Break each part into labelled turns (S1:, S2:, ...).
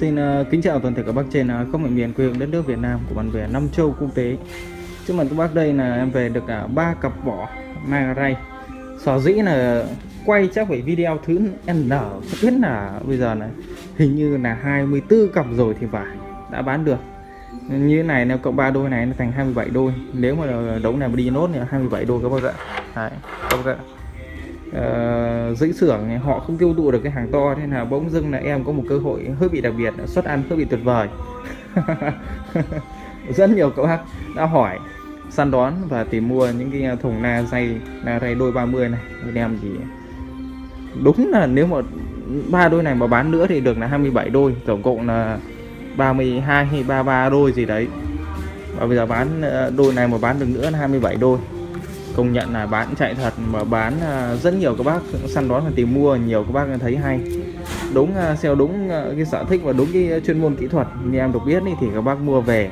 S1: Xin uh, kính chào toàn thể các bác trên ờ, uh, khắp mọi miền quê hương đất nước Việt Nam của bạn về năm châu quốc tế. Trước mặt các bác đây là em về được uh, ba cặp vỏ Magaray. Sở dĩ là quay chắc phải video thứ N không biết là bây giờ này. Hình như là 24 cặp rồi thì phải đã bán được. Như thế này nếu cộng ba đôi này nó thành 27 đôi. Nếu mà đấu này mà đi nốt thì 27 đôi các bác ạ. Đấy, các bác ạ uh, dãy xưởng họ không tiêu thụ được cái hàng to thế là bỗng dưng là em có một cơ hội hơi bị đặc biệt xuất ăn hơi bị tuyệt vời. Rất nhiều các bác đã hỏi săn đón và tìm mua những cái thùng na dây na ray đôi 30 này. Bên em thì đúng là nếu mà ba đôi này mà bán nữa thì được là 27 đôi tổng cộng là 32 hay 33 đôi gì đấy. Và bây giờ bán ờ, đôi này mà bán được nữa là 27 đôi công nhận là bán chạy thật mà bán à, rất nhiều các bác săn đón và tìm mua. Nhiều các bác thấy hay. Đúng à, theo đúng à, cái sở thích và đúng cái chuyên môn kỹ thuật. Như em được biết thì các bác mua về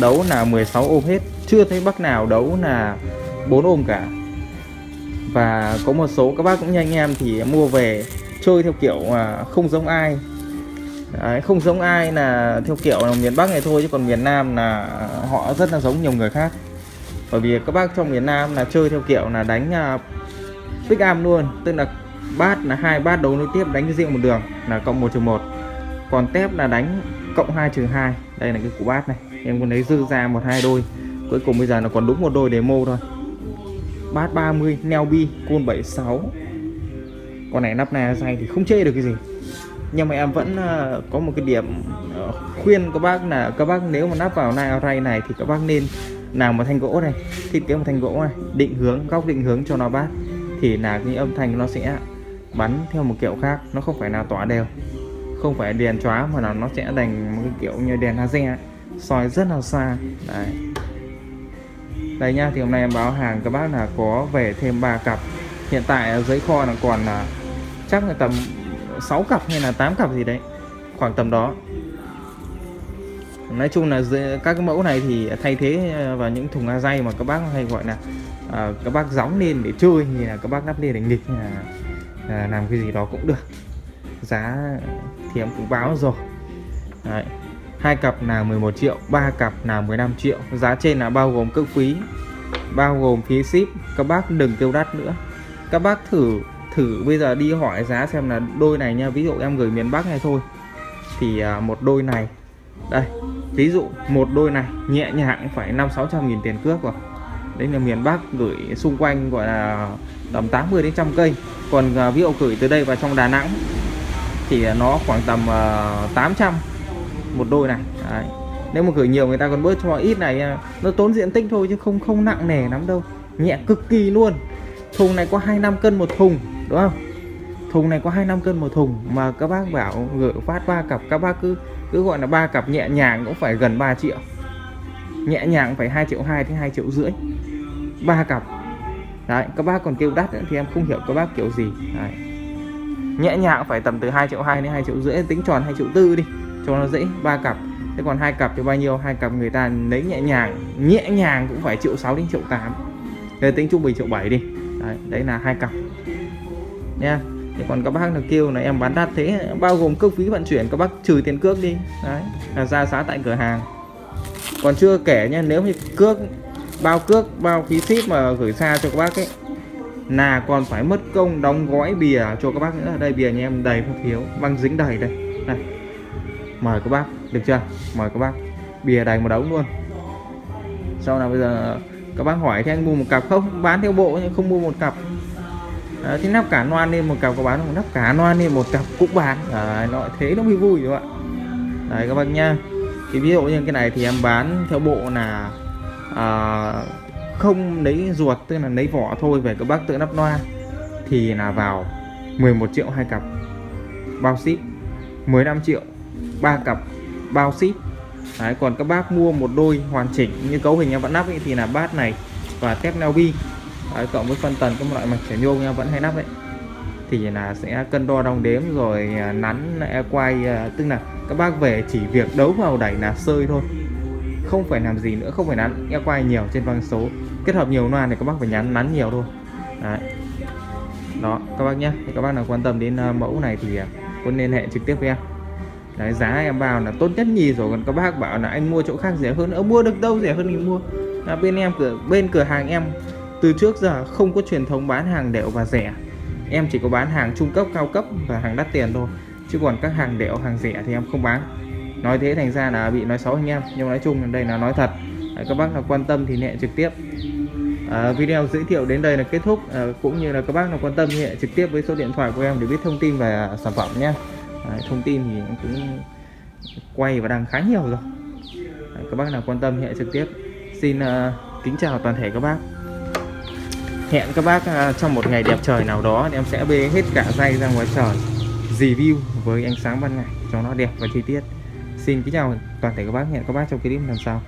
S1: đấu là 16 ôm hết. Chưa thấy bác nào đấu là 4 ôm cả. Và có một số các bác cũng như anh em thì mua về chơi theo kiểu mà không giống ai. Đấy, không giống ai là theo kiểu là miền Bắc này thôi chứ còn miền Nam là họ rất là giống nhiều người khác bởi vì các bác trong miền Nam là chơi theo kiểu là đánh uh, pick am luôn. Tức là bát là hai bát đấu nối tiếp đánh riêng một đường là cộng 1 trừ 1 còn tép là đánh cộng 2 trừ 2 đây là cái củ bát này. Em còn lấy dư ra một hai đôi. Cuối cùng bây giờ nó còn đúng một đôi demo thôi. Bát 30 neo bi côn 76 con này nắp này dày thì không chê được cái gì. Nhưng mà em vẫn à, có một cái điểm à, khuyên các bác là các bác nếu mà nắp vào nai array này thì các bác nên làm một thanh gỗ này thiết kế một thanh gỗ này, định hướng, góc định hướng cho nó bát, thì là cái âm thanh nó sẽ bắn theo một kiểu khác, nó không phải là tỏa đều. Không phải đèn chóa mà là nó sẽ thành một cái kiểu như đèn laser, soi rất là xa. Đấy. Đây nha, thì hôm nay em báo hàng các bác là có về thêm 3 cặp. Hiện tại ở dưới kho là còn là chắc là tầm 6 cặp hay là 8 cặp gì đấy, khoảng tầm đó nói chung là các cái mẫu này thì thay thế ờ, vào những thùng a dây mà các bác hay gọi là à, các bác gióng lên để chơi thì là các bác lắp lên để nghịch là, là làm cái gì đó cũng được. Giá thì em cũng báo rồi. Đấy. hai cặp là 11 triệu ba cặp là 15 triệu. Giá trên là bao gồm cước phí bao gồm phí ship. Các bác đừng kêu đắt nữa. Các bác thử thử bây giờ đi hỏi giá xem là đôi này nha. Ví dụ em gửi miền Bắc này thôi. Thì một đôi này. Đây ví dụ một đôi này nhẹ nhàng phải năm sáu trăm nghìn tiền cước rồi. Đấy là miền Bắc gửi xung quanh gọi là tầm 80 đến trăm cây. Còn uh, ví dụ gửi từ đây vào trong Đà Nẵng thì nó khoảng tầm à, uh, 800 một đôi này. Đấy. nếu mà gửi nhiều người ta còn bớt cho ít này à, nó tốn diện tích thôi chứ không không nặng nề lắm đâu. Nhẹ cực kỳ luôn. Thùng này có 25 cân một thùng đúng không? Thùng này có 25 cân một thùng mà các bác bảo gửi phát ba cặp các bác cứ cứ gọi là ba cặp nhẹ nhàng cũng phải gần 3 triệu. Nhẹ nhàng phải 2 triệu 2 đến 2 triệu rưỡi. Ba cặp. Đấy các bác còn kêu đắt nữa thì em không hiểu các bác kiểu gì. Đấy. nhẹ nhàng phải tầm từ 2 triệu 2 đến 2 triệu rưỡi tính tròn 2 triệu tư đi cho nó dễ ba cặp. Thế còn hai cặp thì bao nhiêu? Hai cặp người ta lấy nhẹ nhàng nhẹ nhàng cũng phải triệu 6 đến triệu 8 thế tính trung bình triệu 7 đi. Đấy, đấy là hai cặp. Nha. yeah thì còn các bác là kêu là em bán đắt thế, bao gồm cước phí vận chuyển, các bác trừ tiền cước đi. Đấy, là ra giá tại cửa hàng. Còn chưa kể nha, nếu như cước, bao cước, bao phí ship mà gửi xa cho các bác ấy, là còn phải mất công đóng gói bìa cho các bác nữa. Đây, bìa nhà em đầy không thiếu băng dính đầy đây. Này mời các bác, được chưa? Mời các bác. Bìa đầy một đống luôn. Sau này bây giờ, các bác hỏi thì anh mua một cặp không? Bán theo bộ nhưng không mua một cặp. Đấy, thì nắp cả noan lên một cặp có bán không? Nắp cả noan lên một cặp cũng bán. Đấy, nó thế nó mới vui rồi ạ, đấy các bác nha thì ví dụ như cái này thì em bán theo bộ là à, không lấy ruột tức là lấy vỏ thôi về các bác tự nắp loa thì là vào 11 triệu hai cặp. Bao ship 15 triệu ba cặp bao ship. Đấy, còn các bác mua một đôi hoàn chỉnh như cấu hình em vẫn nắp ấy, thì là bát này và tép neo bi Đấy, cộng với phân tần các loại mạch trẻ nhôm em vẫn hay nắp đấy. Thì là sẽ cân đo đong đếm rồi à, nắn e quay à, tức là các bác về chỉ việc đấu vào đẩy là sơi thôi. Không phải làm gì nữa không phải nắn e quay nhiều trên vang số. Kết hợp nhiều loa thì các bác phải nhắn nắn nhiều thôi. Đấy. Đó các bác nhé. Các bác nào quan tâm đến mẫu này thì có liên hệ trực tiếp với em. Đấy, giá em vào là tốt nhất nhì rồi còn các bác bảo là anh mua chỗ khác rẻ hơn. Ở mua được đâu rẻ hơn thì mua. Là bên em cửa bên cửa hàng em từ trước giờ không có truyền thống bán hàng đệu và rẻ. Em chỉ có bán hàng trung cấp cao cấp và hàng đắt tiền thôi. Chứ còn các hàng đệu hàng rẻ thì em không bán. Nói thế thành ra là bị nói xấu anh em. Nhưng nói chung đây là nói thật. Các bác nào quan tâm thì hẹn trực tiếp. À, video giới thiệu đến đây là kết thúc. À, cũng như là các bác nào quan tâm thì hệ trực tiếp với số điện thoại của em để biết thông tin về à, sản phẩm nhé. À, thông tin thì em cũng quay và đăng khá nhiều rồi. À, các bác nào quan tâm thì hệ trực tiếp. Xin uh, kính chào toàn thể các bác hẹn các bác à, trong một ngày đẹp trời nào đó em sẽ bê hết cả dây ra ngoài trời, review với ánh sáng ban ngày cho nó đẹp và chi tiết. Xin kính chào toàn thể các bác, hẹn các bác trong clip lần sau.